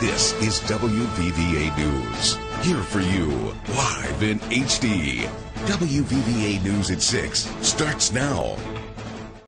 This is WVVA News. Here for you, live in HD. WVVA News at 6 starts now.